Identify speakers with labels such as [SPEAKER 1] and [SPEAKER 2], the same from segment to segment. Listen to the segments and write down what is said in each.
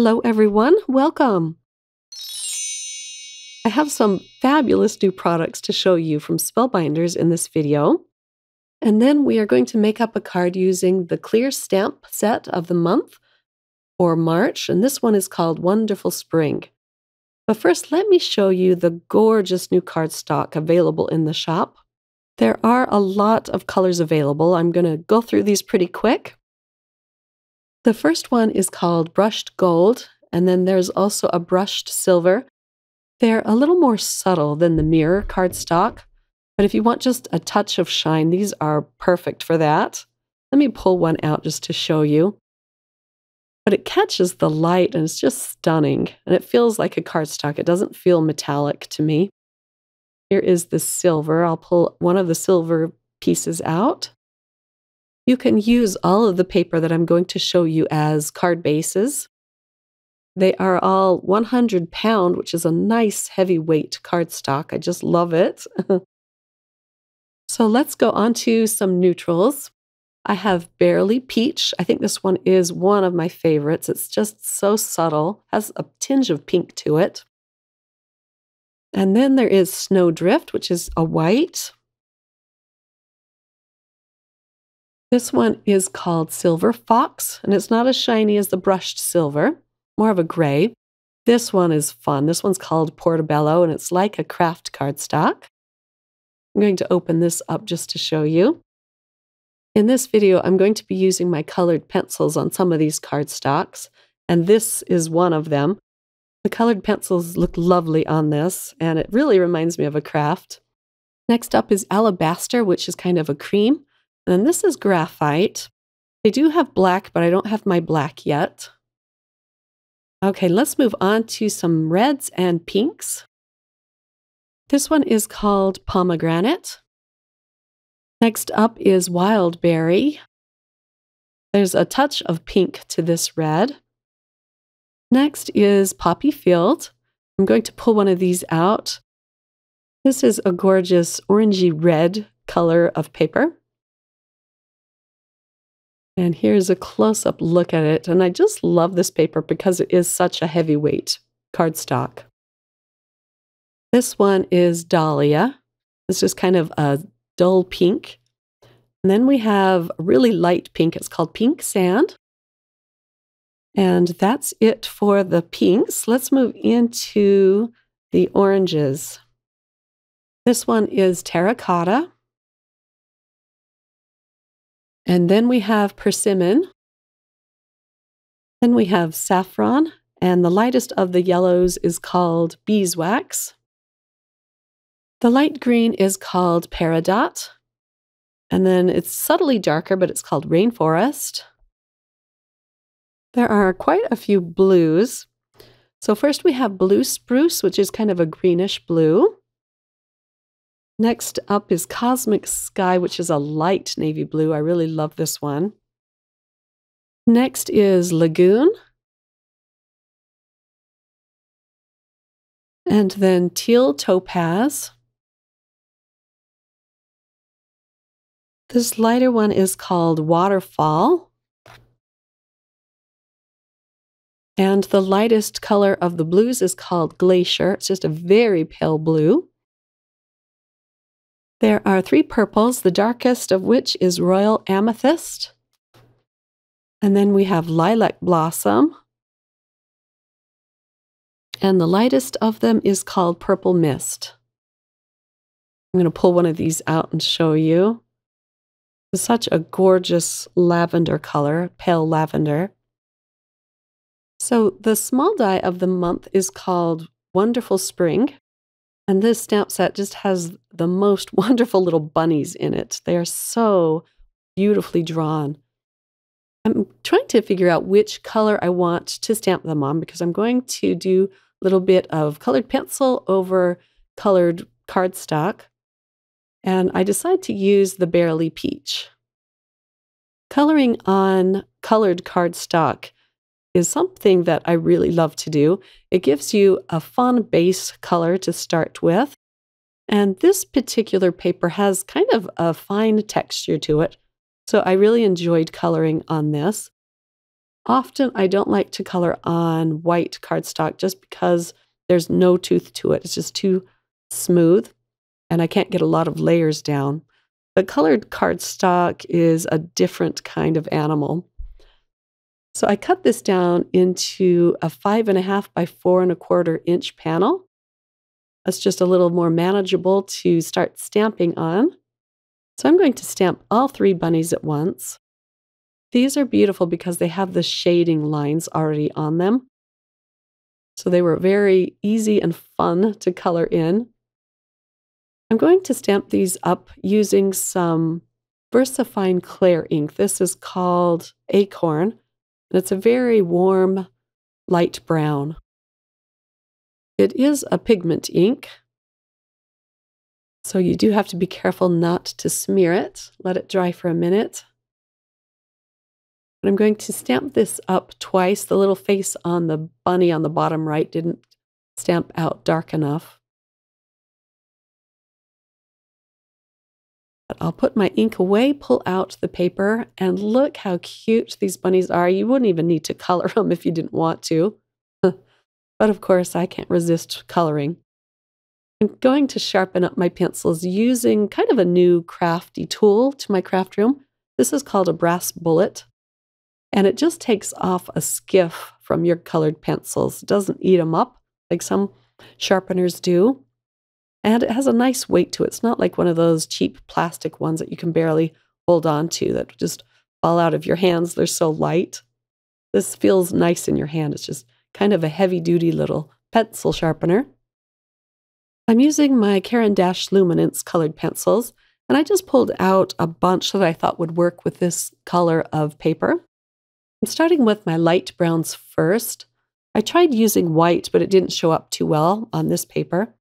[SPEAKER 1] Hello, everyone. Welcome. I have some fabulous new products to show you from Spellbinders in this video. And then we are going to make up a card using the clear stamp set of the month or March, and this one is called Wonderful Spring. But first, let me show you the gorgeous new cardstock available in the shop. There are a lot of colors available. I'm going to go through these pretty quick. The first one is called Brushed Gold, and then there's also a Brushed Silver. They're a little more subtle than the mirror cardstock, but if you want just a touch of shine, these are perfect for that. Let me pull one out just to show you. But it catches the light and it's just stunning, and it feels like a cardstock. It doesn't feel metallic to me. Here is the silver. I'll pull one of the silver pieces out. You can use all of the paper that I'm going to show you as card bases. They are all 100 pound, which is a nice heavyweight cardstock. I just love it. so let's go on to some neutrals. I have Barely Peach. I think this one is one of my favorites. It's just so subtle, has a tinge of pink to it. And then there is Snowdrift, which is a white. This one is called Silver Fox, and it's not as shiny as the brushed silver, more of a gray. This one is fun. This one's called Portobello, and it's like a craft cardstock. I'm going to open this up just to show you. In this video, I'm going to be using my colored pencils on some of these cardstocks, and this is one of them. The colored pencils look lovely on this, and it really reminds me of a craft. Next up is Alabaster, which is kind of a cream. And this is graphite. They do have black, but I don't have my black yet. Okay, let's move on to some reds and pinks. This one is called pomegranate. Next up is wild berry. There's a touch of pink to this red. Next is poppy field. I'm going to pull one of these out. This is a gorgeous orangey red color of paper. And here's a close up look at it. And I just love this paper because it is such a heavyweight cardstock. This one is Dahlia. It's just kind of a dull pink. And then we have a really light pink. It's called Pink Sand. And that's it for the pinks. Let's move into the oranges. This one is terracotta. And then we have persimmon. Then we have saffron, and the lightest of the yellows is called beeswax. The light green is called peridot. And then it's subtly darker, but it's called rainforest. There are quite a few blues. So first we have blue spruce, which is kind of a greenish blue. Next up is Cosmic Sky, which is a light navy blue. I really love this one. Next is Lagoon. And then Teal Topaz. This lighter one is called Waterfall. And the lightest color of the blues is called Glacier. It's just a very pale blue. There are three purples, the darkest of which is royal amethyst. And then we have lilac blossom. And the lightest of them is called purple mist. I'm going to pull one of these out and show you. It's such a gorgeous lavender color, pale lavender. So the small die of the month is called Wonderful Spring. And this stamp set just has the most wonderful little bunnies in it. They are so beautifully drawn. I'm trying to figure out which color I want to stamp them on because I'm going to do a little bit of colored pencil over colored cardstock. And I decide to use the Barely Peach. Coloring on colored cardstock is something that I really love to do. It gives you a fun base color to start with. And this particular paper has kind of a fine texture to it. So I really enjoyed coloring on this. often I don't like to color on white cardstock just because there's no tooth to it. It's just too smooth and I can't get a lot of layers down. But colored cardstock is a different kind of animal. So I cut this down into a five and a half by four and a quarter inch panel. That's just a little more manageable to start stamping on. So I'm going to stamp all three bunnies at once. These are beautiful because they have the shading lines already on them. So they were very easy and fun to color in. I'm going to stamp these up using some VersaFine Clair ink. This is called Acorn, and it's a very warm, light brown. It is a pigment ink, so you do have to be careful not to smear it. Let it dry for a minute. I'm going to stamp this up twice. The little face on the bunny on the bottom right didn't stamp out dark enough. I'll put my ink away, pull out the paper, and look how cute these bunnies are. You wouldn't even need to color them if you didn't want to. but of course, I can't resist coloring. I'm going to sharpen up my pencils using kind of a new crafty tool to my craft room. This is called a brass bullet and it just takes off a skiff from your colored pencils. It doesn't eat them up like some sharpeners do. And it has a nice weight to it. It's not like one of those cheap plastic ones that you can barely hold on to that just fall out of your hands. They're so light. This feels nice in your hand. It's just kind of a heavy duty little pencil sharpener. I'm using my Caran d'Ache Luminance colored pencils, and I just pulled out a bunch that I thought would work with this color of paper. I'm starting with my light browns first. I tried using white, but it didn't show up too well on this paper.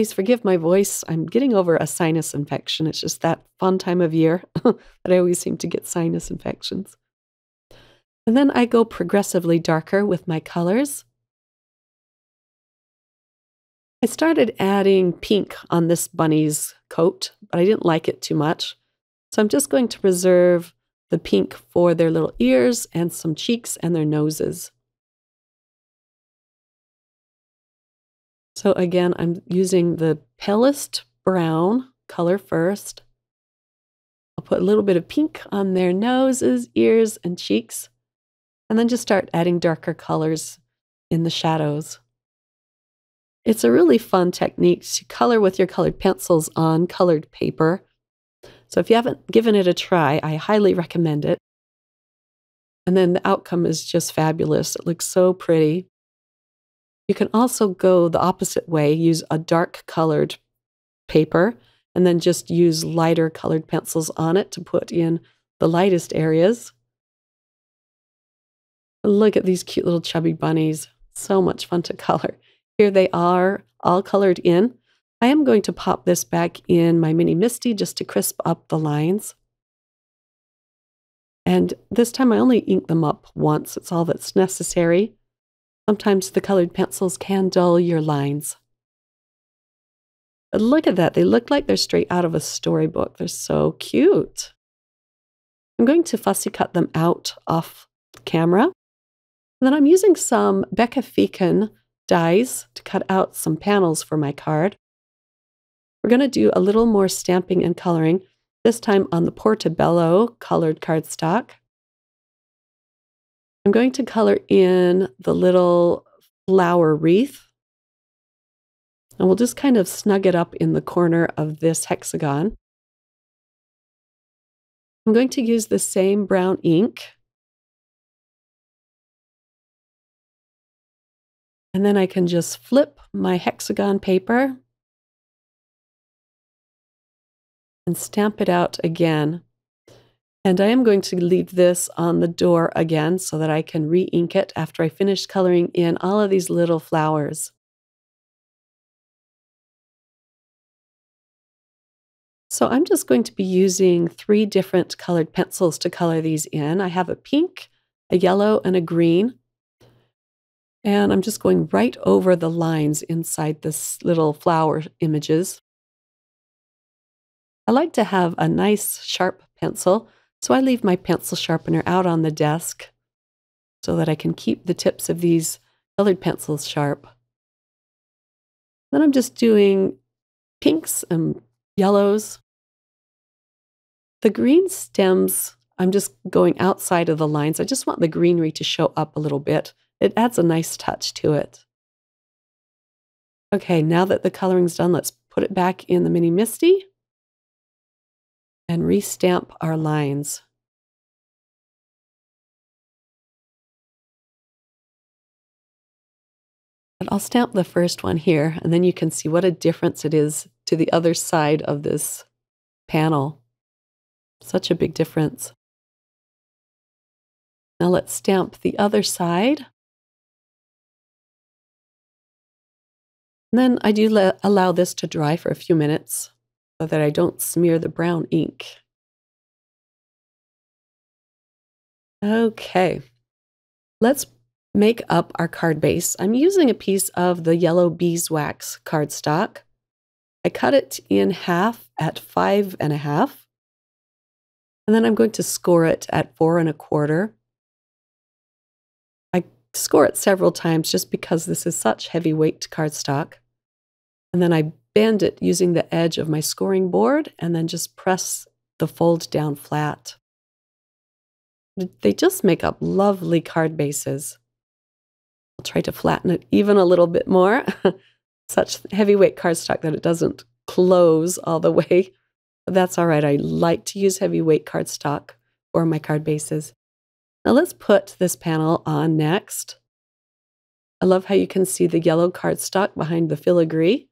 [SPEAKER 1] Please forgive my voice. I'm getting over a sinus infection. It's just that fun time of year that I always seem to get sinus infections. And then I go progressively darker with my colors. I started adding pink on this bunny's coat, but I didn't like it too much. So I'm just going to reserve the pink for their little ears and some cheeks and their noses. So again, I'm using the palest brown color first. I'll put a little bit of pink on their noses, ears, and cheeks, and then just start adding darker colors in the shadows. It's a really fun technique to color with your colored pencils on colored paper so if you haven't given it a try, I highly recommend it. And then the outcome is just fabulous. It looks so pretty. You can also go the opposite way, use a dark colored paper, and then just use lighter colored pencils on it to put in the lightest areas. Look at these cute little chubby bunnies. So much fun to color. Here they are, all colored in. I am going to pop this back in my Mini Misti just to crisp up the lines. And this time I only ink them up once. It's all that's necessary. Sometimes the colored pencils can dull your lines. But look at that. They look like they're straight out of a storybook. They're so cute. I'm going to fussy cut them out off camera. And then I'm using some Becca Feeken dies to cut out some panels for my card. We're going to do a little more stamping and coloring, this time on the Portobello colored cardstock. I'm going to color in the little flower wreath. And we'll just kind of snug it up in the corner of this hexagon. I'm going to use the same brown ink. And then I can just flip my hexagon paper and stamp it out again. And I am going to leave this on the door again so that I can re-ink it after I finish coloring in all of these little flowers. So I'm just going to be using three different colored pencils to color these in. I have a pink, a yellow, and a green. And I'm just going right over the lines inside this little flower images. I like to have a nice sharp pencil, so I leave my pencil sharpener out on the desk so that I can keep the tips of these colored pencils sharp. Then I'm just doing pinks and yellows. The green stems, I'm just going outside of the lines. I just want the greenery to show up a little bit. It adds a nice touch to it. Okay, now that the coloring's done, let's put it back in the Mini Misti and restamp our lines. But I'll stamp the first one here, and then you can see what a difference it is to the other side of this panel. Such a big difference. Now let's stamp the other side. And then I do allow this to dry for a few minutes so that I don't smear the brown ink. Okay, let's make up our card base. I'm using a piece of the yellow beeswax cardstock. I cut it in half at five and a half, and then I'm going to score it at four and a quarter. I score it several times just because this is such heavyweight cardstock. And then I bend it using the edge of my scoring board and then just press the fold down flat. They just make up lovely card bases. I'll try to flatten it even a little bit more. Such heavyweight cardstock that it doesn't close all the way. But that's all right. I like to use heavyweight cardstock for my card bases. Now let's put this panel on next. I love how you can see the yellow cardstock behind the filigree.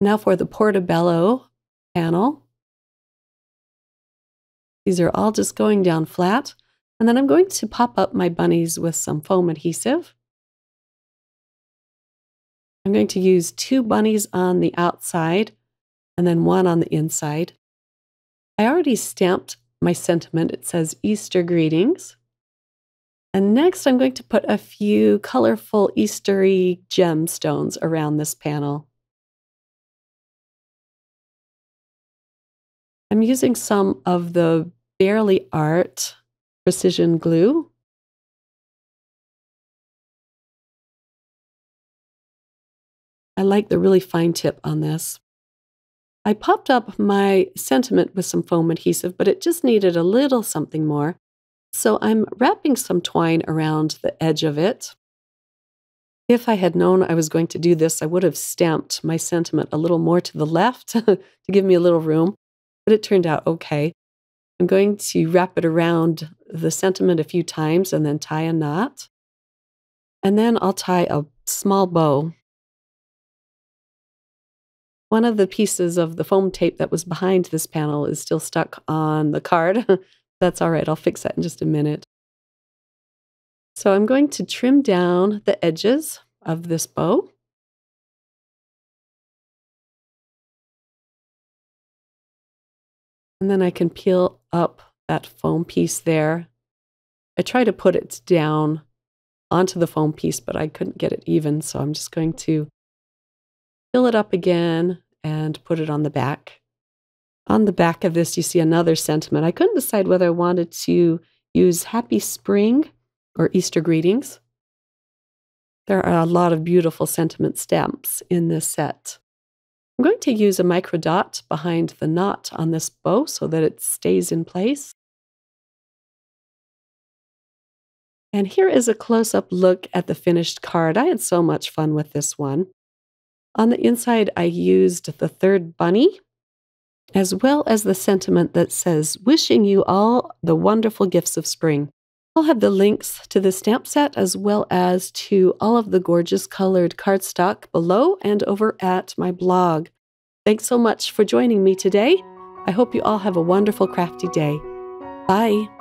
[SPEAKER 1] Now for the Portobello panel. These are all just going down flat. And then I'm going to pop up my bunnies with some foam adhesive. I'm going to use two bunnies on the outside and then one on the inside. I already stamped my sentiment. It says Easter greetings. And next, I'm going to put a few colorful Eastery gemstones around this panel. I'm using some of the Bearly Art precision glue I like the really fine tip on this. I popped up my sentiment with some foam adhesive, but it just needed a little something more. So I'm wrapping some twine around the edge of it. If I had known I was going to do this, I would have stamped my sentiment a little more to the left to give me a little room, but it turned out okay. I'm going to wrap it around the sentiment a few times and then tie a knot. And then I'll tie a small bow one of the pieces of the foam tape that was behind this panel is still stuck on the card. That's all right, I'll fix that in just a minute. So I'm going to trim down the edges of this bow. And then I can peel up that foam piece there. I try to put it down onto the foam piece, but I couldn't get it even, so I'm just going to fill it up again and put it on the back. On the back of this, you see another sentiment. I couldn't decide whether I wanted to use Happy Spring or Easter Greetings. There are a lot of beautiful sentiment stamps in this set. I'm going to use a micro dot behind the knot on this bow so that it stays in place. And here is a close up look at the finished card. I had so much fun with this one. On the inside, I used the third bunny, as well as the sentiment that says, Wishing you all the wonderful gifts of spring. I'll have the links to the stamp set as well as to all of the gorgeous colored cardstock below and over at my blog. Thanks so much for joining me today. I hope you all have a wonderful crafty day. Bye.